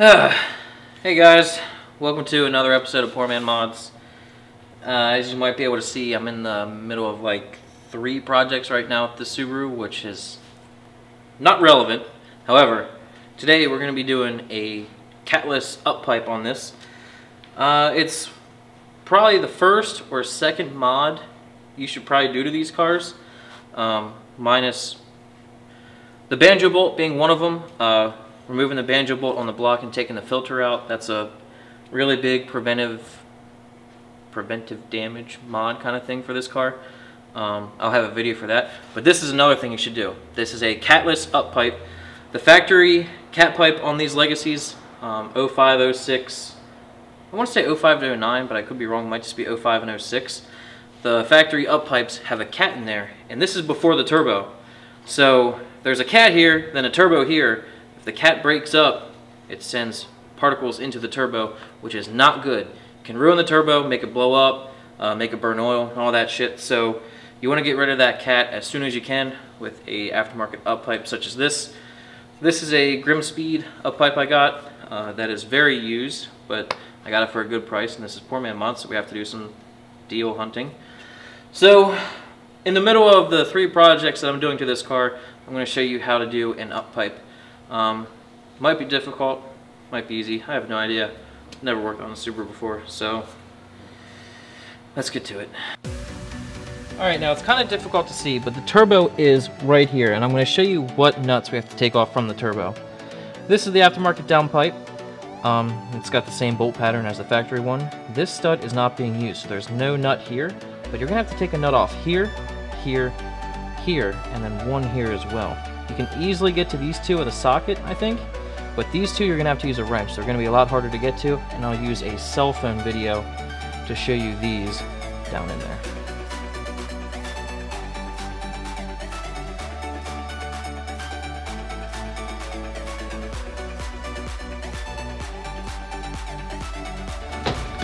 hey guys, welcome to another episode of Poor Man Mods. Uh, as you might be able to see, I'm in the middle of like three projects right now with the Subaru, which is not relevant. However, today we're going to be doing a catless up pipe on this. Uh, it's probably the first or second mod you should probably do to these cars, um, minus the banjo bolt being one of them. Uh, removing the banjo bolt on the block and taking the filter out, that's a really big preventive preventive damage mod kind of thing for this car. Um, I'll have a video for that. But this is another thing you should do. This is a catless up pipe. The factory cat pipe on these Legacies, um, 05, 06, I want to say 05 to 09, but I could be wrong. It might just be 05 and 06. The factory up pipes have a cat in there, and this is before the turbo. So there's a cat here, then a turbo here, if the cat breaks up, it sends particles into the turbo, which is not good. It can ruin the turbo, make it blow up, uh, make it burn oil, and all that shit. So you want to get rid of that cat as soon as you can with a aftermarket up pipe such as this. This is a GrimmSpeed up pipe I got uh, that is very used, but I got it for a good price, and this is Poor Man Mod, so we have to do some deal hunting. So, in the middle of the three projects that I'm doing to this car, I'm going to show you how to do an up pipe. Um, might be difficult, might be easy. I have no idea. Never worked on a Subaru before, so let's get to it. Alright, now it's kind of difficult to see, but the turbo is right here, and I'm going to show you what nuts we have to take off from the turbo. This is the aftermarket downpipe. Um, it's got the same bolt pattern as the factory one. This stud is not being used, so there's no nut here, but you're going to have to take a nut off here, here, here, and then one here as well. Can easily get to these two with a socket, I think, but these two you're going to have to use a wrench. They're going to be a lot harder to get to, and I'll use a cell phone video to show you these down in there.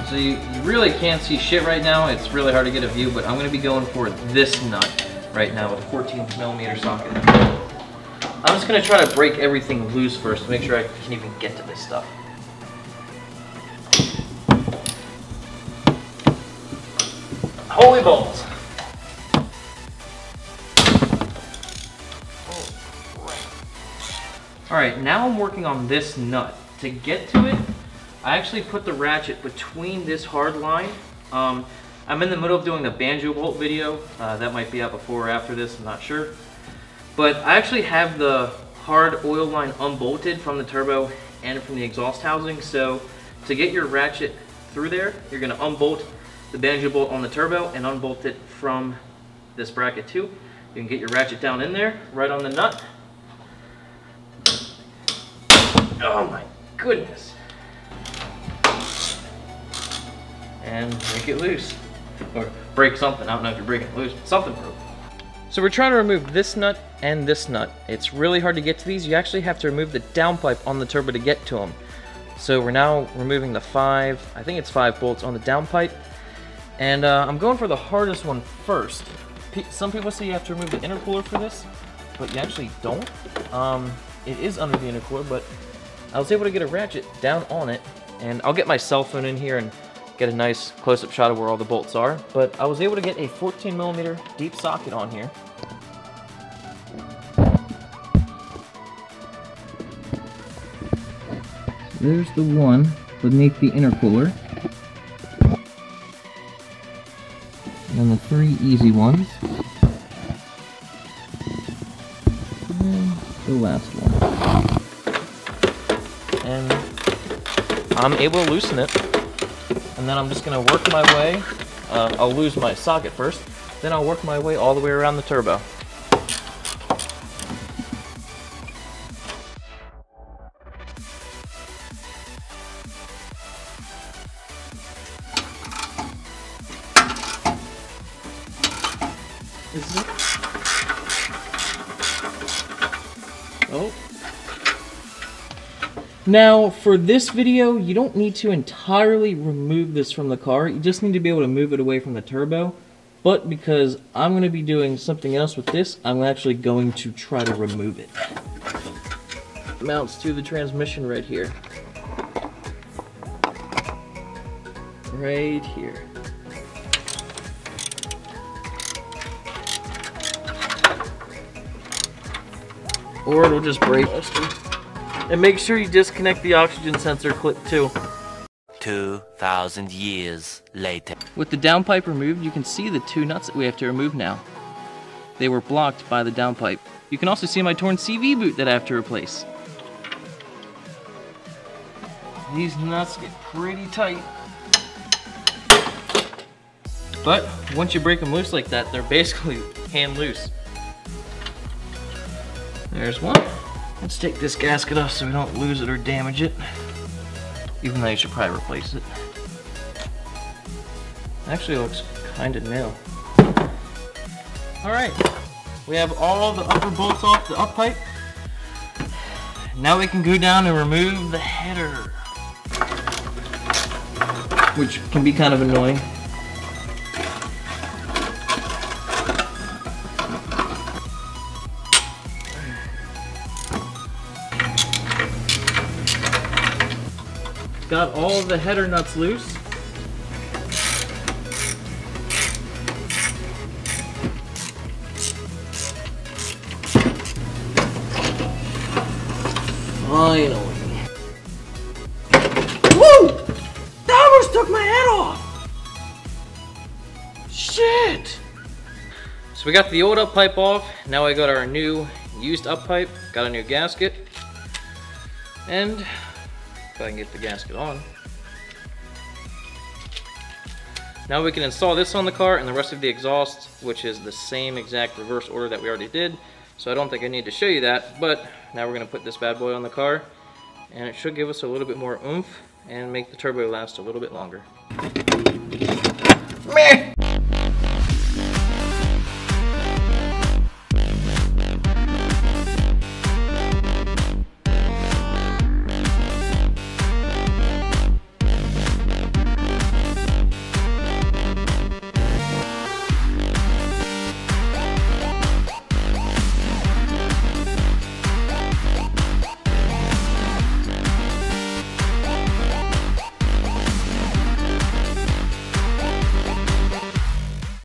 So you, you, really can't see shit right now. It's really hard to get a view, but I'm to be going for this nut right now with a 14 millimeter socket. I'm just gonna try to break everything loose first to make sure I can even get to this stuff. Holy balls! Alright, now I'm working on this nut. To get to it, I actually put the ratchet between this hard line. Um, I'm in the middle of doing the banjo bolt video. Uh, that might be out before or after this, I'm not sure. But I actually have the hard oil line unbolted from the turbo and from the exhaust housing. So to get your ratchet through there, you're gonna unbolt the banjo bolt on the turbo and unbolt it from this bracket too. You can get your ratchet down in there, right on the nut. Oh my goodness. And break it loose. Or break something, I don't know if you're breaking it loose, something broke. So we're trying to remove this nut and this nut. It's really hard to get to these. You actually have to remove the downpipe on the turbo to get to them. So we're now removing the five, I think it's five bolts on the downpipe. And uh, I'm going for the hardest one first. Some people say you have to remove the intercooler for this, but you actually don't. Um, it is under the intercooler, but I was able to get a ratchet down on it. And I'll get my cell phone in here and get a nice close-up shot of where all the bolts are. But I was able to get a 14 millimeter deep socket on here. There's the one beneath the intercooler. And the three easy ones. And the last one. And I'm able to loosen it. And then I'm just going to work my way. Uh, I'll lose my socket first. Then I'll work my way all the way around the turbo. Oh. Now, for this video, you don't need to entirely remove this from the car. You just need to be able to move it away from the turbo. But because I'm going to be doing something else with this, I'm actually going to try to remove it. mounts to the transmission right here. Right here. Or it'll just break. And make sure you disconnect the oxygen sensor clip too. 2,000 years later. With the downpipe removed, you can see the two nuts that we have to remove now. They were blocked by the downpipe. You can also see my torn CV boot that I have to replace. These nuts get pretty tight. But once you break them loose like that, they're basically hand loose. There's one. Let's take this gasket off so we don't lose it or damage it. Even though you should probably replace it. Actually looks kind of new. Alright, we have all the upper bolts off the up pipe. Now we can go down and remove the header. Which can be kind of annoying. Got all the header nuts loose. Finally. Woo! That almost took my head off! Shit! So we got the old up pipe off. Now I got our new used up pipe. Got a new gasket. And if I can get the gasket on. Now we can install this on the car and the rest of the exhaust, which is the same exact reverse order that we already did. So I don't think I need to show you that, but now we're gonna put this bad boy on the car and it should give us a little bit more oomph and make the turbo last a little bit longer. Meh.